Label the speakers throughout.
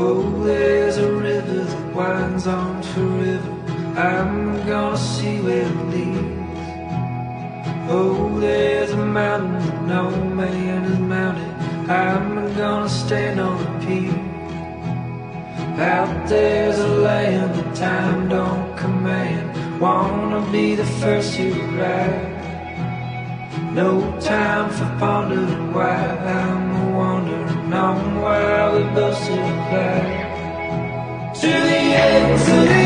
Speaker 1: Oh, there's a river that winds on forever. I'm gonna see where it leads. Oh, there's a mountain that no man has mounted. I'm gonna stand on the peak. Out there's a land that time don't command. Wanna be the first to arrive. No time for pondering why I'm wandering on while we both still fly. To the ends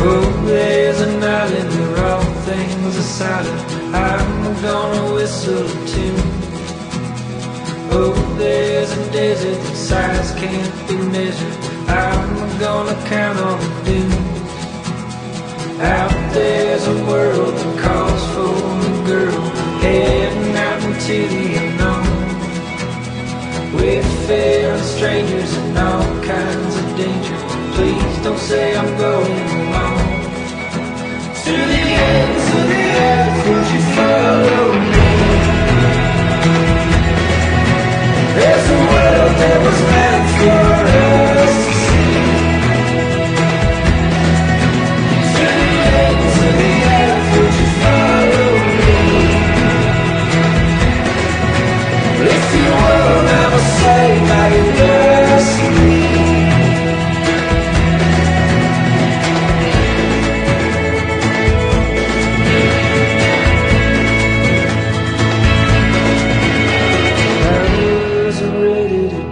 Speaker 1: Oh, there's an island where all things silent. I'm gonna whistle a tune. Oh, there's a desert that size can't be measured. I'm gonna count on the dunes. Out there's a world that calls for a girl, heading out into the unknown. With fair and strangers and all kinds of danger. Please don't say I'm going alone. To the ends of the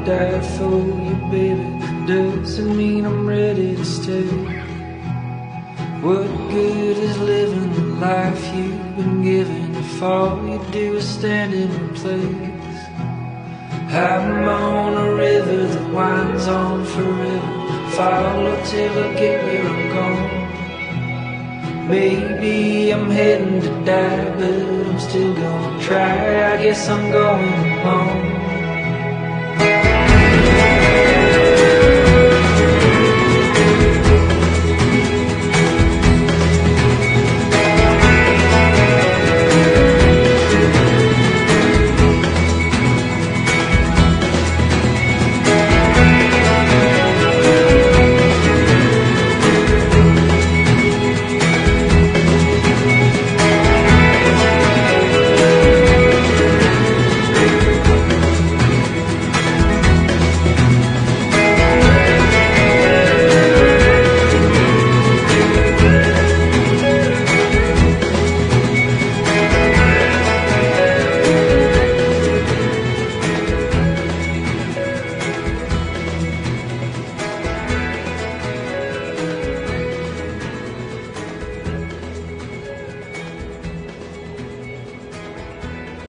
Speaker 1: die for you, baby. Doesn't mean I'm ready to stay. What good is living the life you've been given if all you do is stand in place? I'm on a river that winds on forever. Follow till I get where I'm going. Maybe I'm heading to die, but I'm still gonna try. I guess I'm going home.